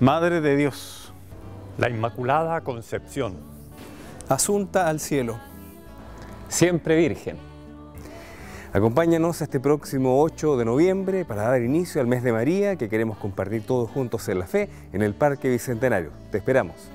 Madre de Dios. La Inmaculada Concepción. Asunta al cielo. Siempre Virgen. Acompáñanos este próximo 8 de noviembre para dar inicio al mes de María que queremos compartir todos juntos en la fe en el Parque Bicentenario. Te esperamos.